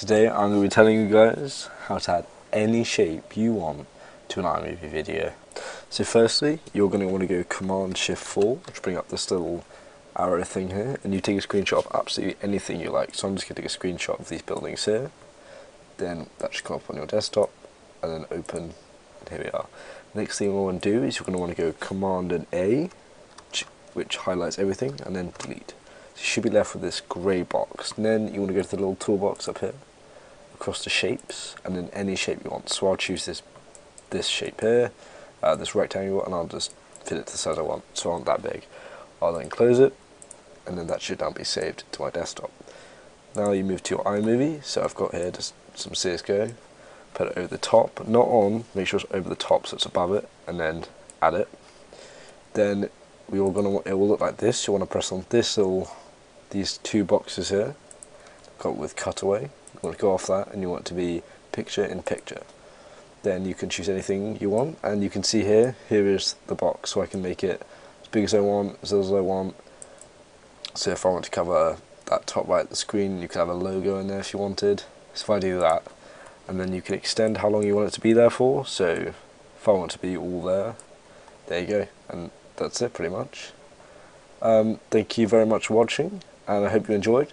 Today I'm going to be telling you guys how to add any shape you want to an iMovie video. So firstly, you're going to want to go Command Shift 4, which bring up this little arrow thing here, and you take a screenshot of absolutely anything you like. So I'm just going to take a screenshot of these buildings here, then that should come up on your desktop, and then open, and here we are. Next thing you want to do is you're going to want to go Command and A, which, which highlights everything, and then delete. So you should be left with this grey box. And then you want to go to the little toolbox up here, across the shapes, and then any shape you want. So I'll choose this this shape here, uh, this rectangle, and I'll just fit it to the size I want. So I want that big. I'll then close it, and then that should now be saved to my desktop. Now you move to your iMovie. So I've got here just some CSGO. Put it over the top, not on. Make sure it's over the top, so it's above it, and then add it. Then we all gonna it will look like this. You want to press on this little these two boxes here, got with cutaway. You want to go off that, and you want it to be picture in picture. Then you can choose anything you want, and you can see here. Here is the box, so I can make it as big as I want, as little as I want. So if I want to cover that top right of the screen, you could have a logo in there if you wanted. So if I do that, and then you can extend how long you want it to be there for. So if I want to be all there, there you go, and that's it pretty much. Um, thank you very much for watching, and I hope you enjoyed,